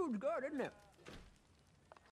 food's good, isn't it?